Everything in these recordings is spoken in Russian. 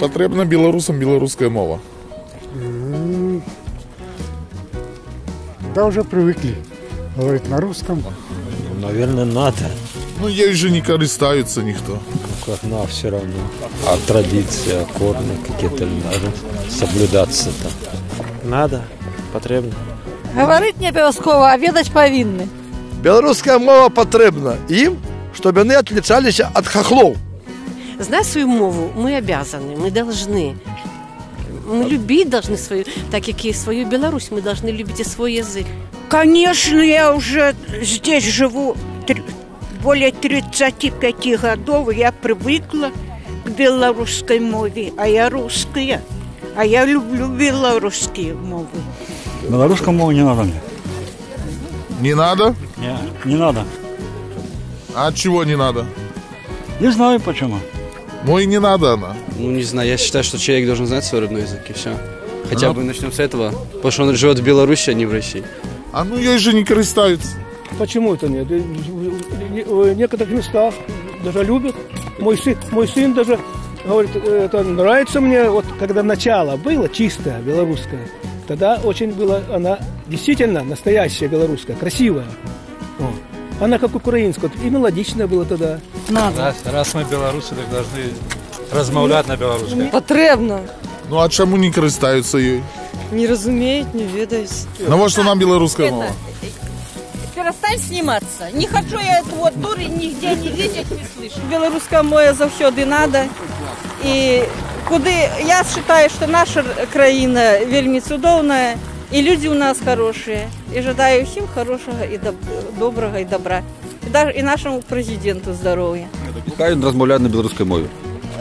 патрэбна беларусам беларуская мова Да уже привыкли говорить на русском. Наверное, надо. ну ёй же не карыстаюцца ніхто Как на все равно. А традиция, корни какие-то надо соблюдаться там. Надо, потрібно. Говорить не обов'язково, а ведаць павінны. Беларуская мова патрэбна ім, чтобы яны отличаліся ад хахлоў. Знать свою мову мы обязаны, мы должны. Мы любить должны свою, так как и свою Беларусь, мы должны любить и свой язык. Конечно, я уже здесь живу более 35 годов. Я привыкла к белорусской мове, а я русская. А я люблю белорусские мовы. Белорусскому мову не надо мне. не надо Не, не надо. а чего не надо Не знаю почему. Ну и не надо она Ну, не знаю, я считаю, что человек должен знать свой родной язык, и все. Хотя бы начнем с этого, потому что он живет в Беларуси, а не в России. а ну ёй же не карыстаюцца Почему это нет? В некоторых местах даже любят. Мой сын, мой сын даже говорит, это нравится мне, вот когда начало было чистое, белорусское, тогда очень было, она действительно настоящая белорусская, красивая. Она как украинская, и мелодичная была тогда. Надо. Раз мы белорусы, так должны размовлять на белорусском. Патрэбна. ну а чаму не карыстаюцца ёй Не разумеюць, не ведаюць. навошта нам беларуская мова Перестань сниматься. Не хочу я эту вот дурь нигде не видеть, не слышать. Белорусская мова завсёды надо. І куди я вважаю, що наша країна вельми цудовна, і люди у нас хороші. І жадаю всім хорошого і доб- доброго і добра. І даже і нашому президенту здоров'я. Хай він розмовляє на белорусской мове.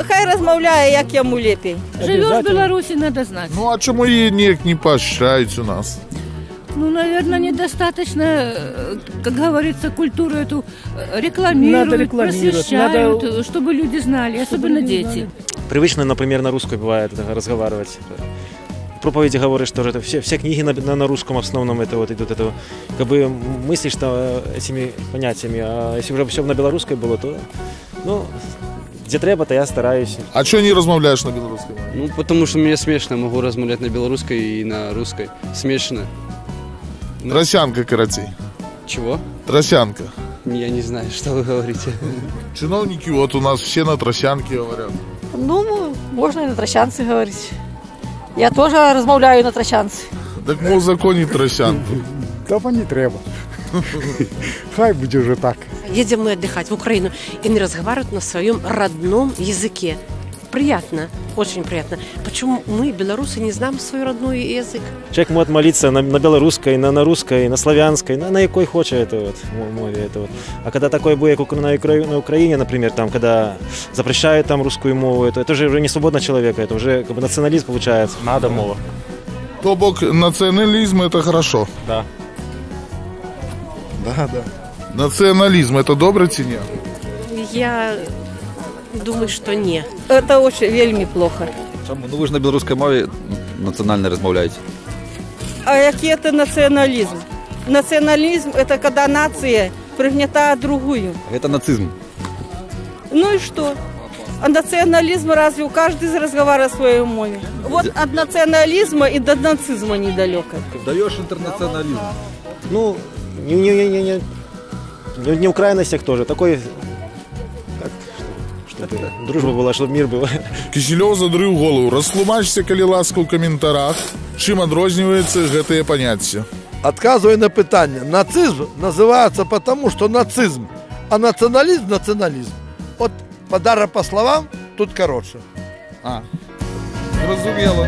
Хай розмовляє, як йому лепей. Живеш в Беларуси, надо знать. ну а чаму її ніяк не поощряють у нас Ну, наверное, недостаточно, э, как говорится, культуру эту э, рекламируют, Надо рекламировать, просвещают, надо- чтобы люди знали, особенно люди дети. Привычно, например, на русской бывает это, разговаривать. Проповеди говоришь тоже, это все, все книги на, на, на русском основном это вот идут, это как бы мыслишь что э, этими понятиями, а если уже все на белорусской было, то, ну, где треба, то я стараюсь. а чого не розмовляєш на білоруській мові Ну, потому что мне смешно, могу размовлять на белорусской и на русской. Смешно. тросянка карацей Чего? тросянка Я не знаю, что вы говорите. чиновники вот у нас все на тросянке говорят Ну, можно и на трощанцы говорить. Я тоже размовляю на трощанцы. так мы узаконить тросянку Того не треба. Хай буде вже так. Едем мы отдыхать в Украину и не разговаривают на своем родном языке. Приятно, очень приятно. Почему мы, белорусы, не знаем свой родной язык? Человек может молиться на, на белорусской, на, на русской, на славянской, на, на якой хочет это вот, мо- мове это вот. А когда такое будет, как на, Укра- на Украине, например, там, когда запрещают там русскую мову, это, это же уже не свободно человека, это уже как бы национализм получается. Надо мова. то бок национализм это хорошо Да. да да национализм это добре ці ні Я думаю, что не. Это очень вельми плохо. Чому? Ну ви ж на білоруській мові національно розмовляєте. А який це націоналізм? Націоналізм – це коли нація пригнетає другую. Це нацизм. Ну и что? А национализм разве у каждый разговаривает о своей мове? Вот от национализма и до нацизма недалеко. Даєш інтернаціоналізм. Ну, не, не, не, не, не, не, не в крайностях тоже, такой, как, чтобы дружба была, чтобы мир был. Кісельов задрыў голову растлумачце калі ласка ў каментарах чым адрозніваецца гэтае паняцце Отказывая на питание. Нацизм называется потому, что нацизм, а национализм – национализм. Вот подарок по словам тут короче. а зразумела